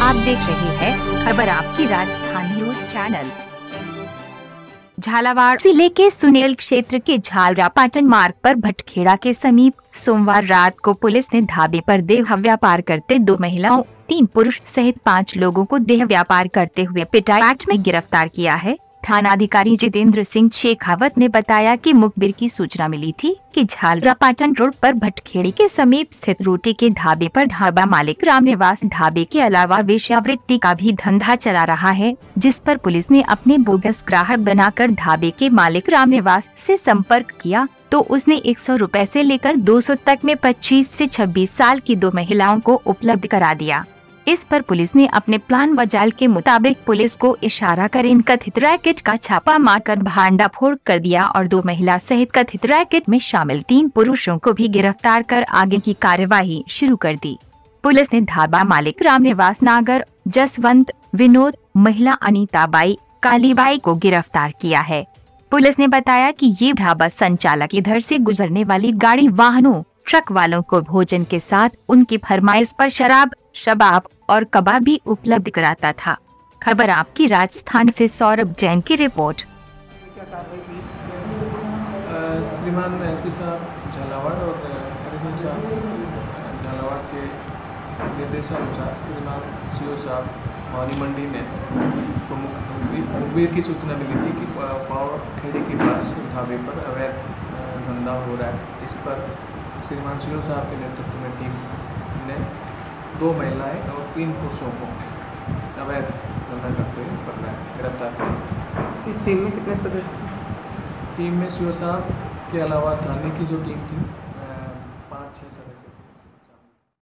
आप देख रहे हैं खबर आपकी राजस्थान न्यूज़ चैनल। झालावाड़ ज़िले के सुनेल क्षेत्र के झालरा पाटन मार्ग पर भटखेड़ा के समीप सोमवार रात को पुलिस ने ढाबे पर देह व्यापार करते दो महिलाओं, तीन पुरुष सहित पाँच लोगों को देह व्यापार करते हुए पिटाई में गिरफ़्तार किया है। थानाधिकारी जितेंद्र सिंह शेखावत ने बताया कि मुखबिर की सूचना मिली थी कि झालरा पाटन रोड पर भटखेड़ी के समीप स्थित रोटी के ढाबे पर ढाबा मालिक रामनिवास ढाबे के अलावा वेश्यावृत्ति का भी धंधा चला रहा है, जिस पर पुलिस ने अपने बोगस ग्राहक बनाकर ढाबे के मालिक रामनिवास से संपर्क किया तो उसने एक सौ रूपए ऐसी लेकर 200 तक में 25 से 26 साल की दो महिलाओं को उपलब्ध करा दिया। इस पर पुलिस ने अपने प्लान व जाल के मुताबिक पुलिस को इशारा कर इन कथित रैकेट का छापा मारकर भांडा फोड़ कर दिया और दो महिला सहित कथित रैकेट में शामिल तीन पुरुषों को भी गिरफ़्तार कर आगे की कार्यवाही शुरू कर दी। पुलिस ने ढाबा मालिक रामनिवास नागर, जसवंत, विनोद, महिला अनीता बाई कालीबाई को गिरफ़्तार किया है। पुलिस ने बताया कि ये ढाबा संचालक इधर से गुजरने वाली गाड़ी वाहनों, ट्रक वालों को भोजन के साथ उनकी फरमाइश पर शराब, शबाब और कबाब भी उपलब्ध कराता था। खबर आपकी राजस्थान से सौरभ जैन की रिपोर्ट। श्रीमान एस साहब झालावाड़ और हरिशन साहब झालावाड़ के निर्देशानुसार श्रीमान सी साहब मौनी मंडी में प्रमुख मुखबिर की सूचना मिली थी कि पावर खेड़ी के पास ढाबे पर अवैध धंधा हो रहा है। इस पर श्रीमान सी साहब के नेतृत्व में टीम ने दो महिलाएँ और तीन पुरुषों को अवैध धंधा करते हुए पकड़ा है गिरफ़्तार किया इस टीम में कितने सदस्य टीम में सी साहब के अलावा थाने की जो टीम थी पाँच छः सदस्य